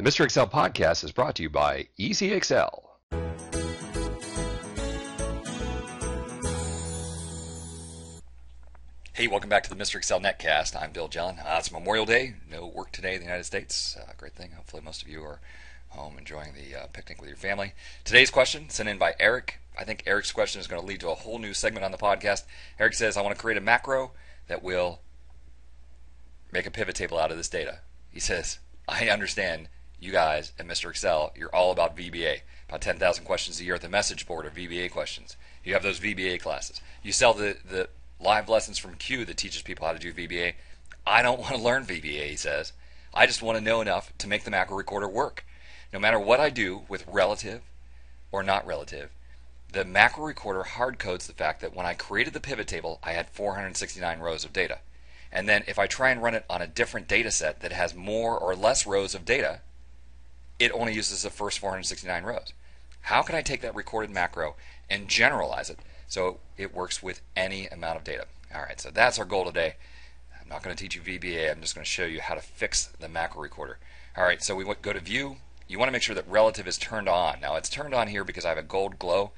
The Mr. Excel podcast is brought to you by Easy Excel. Hey, welcome back to the Mr. Excel Netcast. I'm Bill Jelen. Uh, it's Memorial Day. No work today in the United States. Uh, great thing. Hopefully, most of you are home enjoying the uh, picnic with your family. Today's question, sent in by Eric. I think Eric's question is going to lead to a whole new segment on the podcast. Eric says, I want to create a macro that will make a pivot table out of this data. He says, I understand you guys at Mr. Excel, you're all about VBA. About 10,000 questions a year at the message board are VBA questions. You have those VBA classes. You sell the, the live lessons from Que that teaches people how to do VBA. I don't want to learn VBA, he says. I just want to know enough to make the macro recorder work. No matter what I do with relative or not relative, the macro recorder hard codes the fact that when I created the pivot table, I had 469 rows of data. And then if I try and run it on a different data set that has more or less rows of data, it only uses the first 469 rows. How can I take that recorded macro and generalize it so it works with any amount of data? All right, so that's our goal today. I'm not going to teach you VBA. I'm just going to show you how to fix the macro recorder. All right, so we go to View. You want to make sure that Relative is turned on. Now, it's turned on here because I have a gold glow.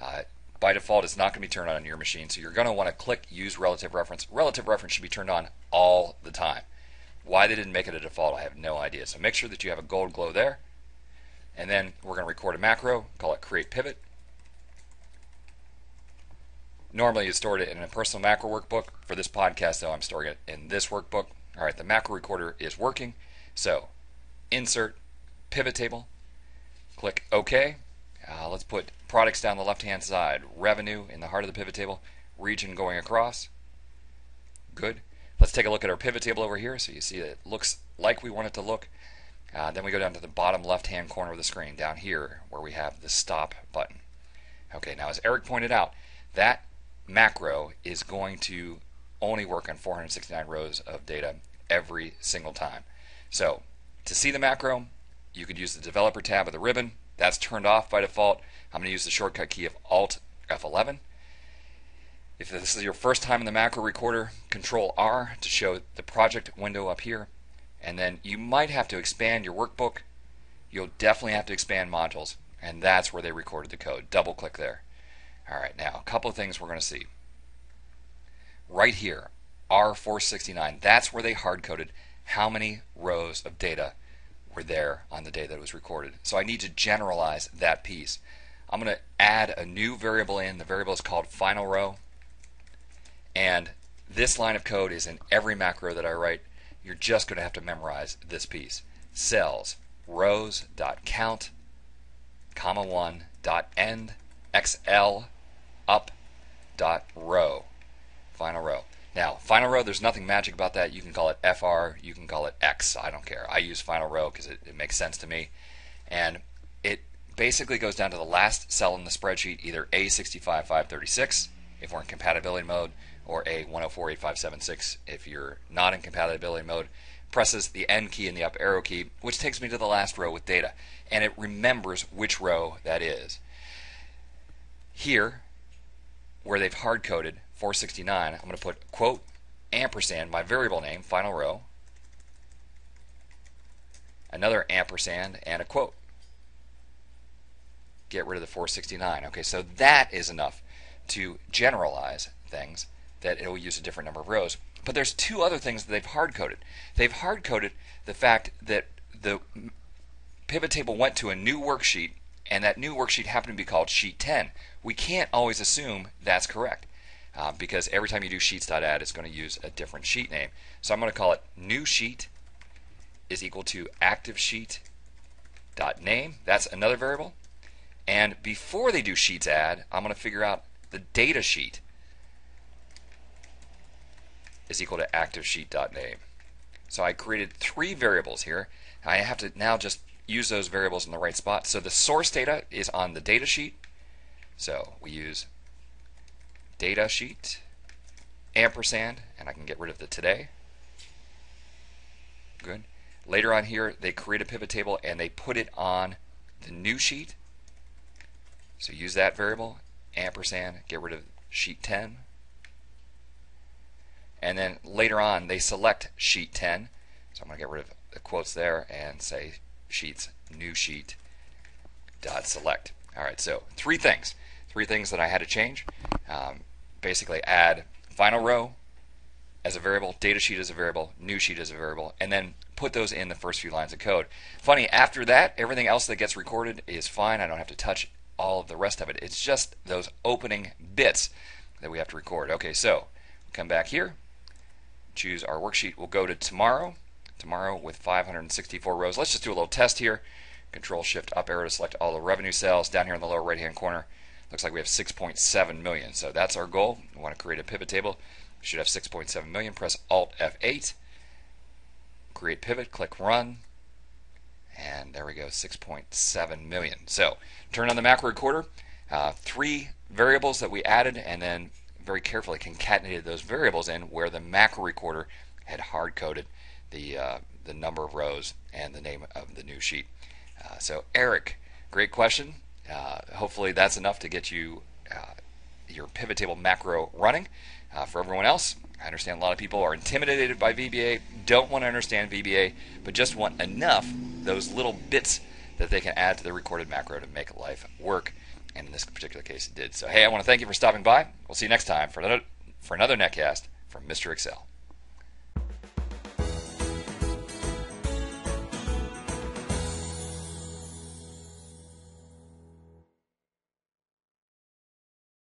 Uh, by default, it's not going to be turned on on your machine, so you're going to want to click Use Relative Reference. Relative Reference should be turned on all the time. Why they didn't make it a default, I have no idea. So make sure that you have a gold glow there. And then we're going to record a macro, call it create pivot. Normally you stored it in a personal macro workbook. For this podcast though, I'm storing it in this workbook. All right, the macro recorder is working. So insert pivot table, click OK. Uh, let's put products down the left hand side, revenue in the heart of the pivot table, region going across. Good. Let's take a look at our pivot table over here so you see it looks like we want it to look. Uh, then we go down to the bottom left hand corner of the screen, down here where we have the stop button. Okay, now as Eric pointed out, that macro is going to only work on 469 rows of data every single time. So to see the macro, you could use the developer tab of the ribbon. That's turned off by default. I'm going to use the shortcut key of Alt F11. If this is your first time in the macro recorder, Control R to show the project window up here and then you might have to expand your workbook. You'll definitely have to expand modules, and that's where they recorded the code. Double click there. All right, now a couple of things we're going to see. Right here, R469, that's where they hard coded how many rows of data were there on the day that it was recorded. So I need to generalize that piece. I'm going to add a new variable in. The variable is called final row. And this line of code is in every macro that I write you're just going to have to memorize this piece. Cells, rows, dot count, comma one, dot end, XL, up, dot row, final row. Now, final row, there's nothing magic about that. You can call it FR, you can call it X, I don't care. I use final row because it, it makes sense to me. And it basically goes down to the last cell in the spreadsheet, either A65536 if we're in compatibility mode, or A104856 if you're not in compatibility mode, presses the End key and the up arrow key, which takes me to the last row with data. And it remembers which row that is. Here, where they've hard coded 469, I'm going to put quote ampersand, my variable name, final row, another ampersand, and a quote. Get rid of the 469. Okay, so that is enough to generalize things that it will use a different number of rows. But there's two other things that they've hard coded. They've hard coded the fact that the pivot table went to a new worksheet and that new worksheet happened to be called sheet 10. We can't always assume that's correct uh, because every time you do sheets.add it's going to use a different sheet name. So I'm going to call it new sheet is equal to active sheet dot name. That's another variable. And before they do sheets add, I'm going to figure out the data sheet is equal to ActiveSheet.name. So I created three variables here. I have to now just use those variables in the right spot. So the source data is on the data sheet. So we use data sheet ampersand and I can get rid of the today. Good. Later on here they create a pivot table and they put it on the new sheet. So use that variable ampersand get rid of sheet 10 and then later on they select sheet 10 so I'm going to get rid of the quotes there and say sheets, new sheet, dot select. All right, so three things. Three things that I had to change. Um, basically, add final row as a variable, data sheet as a variable, new sheet as a variable, and then put those in the first few lines of code. Funny, after that, everything else that gets recorded is fine. I don't have to touch all of the rest of it. It's just those opening bits that we have to record. Okay, so come back here, choose our worksheet. We'll go to tomorrow, tomorrow with 564 rows. Let's just do a little test here. Control Shift up arrow to select all the revenue cells. Down here in the lower right hand corner, looks like we have 6.7 million. So that's our goal. We want to create a pivot table. We should have 6.7 million. Press Alt F8. Create pivot, click run. And there we go, 6.7 million. So turn on the macro recorder. Uh, three variables that we added, and then very carefully concatenated those variables in where the macro recorder had hard coded the uh, the number of rows and the name of the new sheet. Uh, so Eric, great question. Uh, hopefully that's enough to get you uh, your pivot table macro running. Uh, for everyone else, I understand a lot of people are intimidated by VBA, don't want to understand VBA, but just want enough those little bits that they can add to the recorded macro to make life work. And in this particular case, it did. So, hey, I want to thank you for stopping by. We'll see you next time for another for another netcast from Mr. Excel.